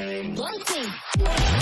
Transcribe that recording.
One, two.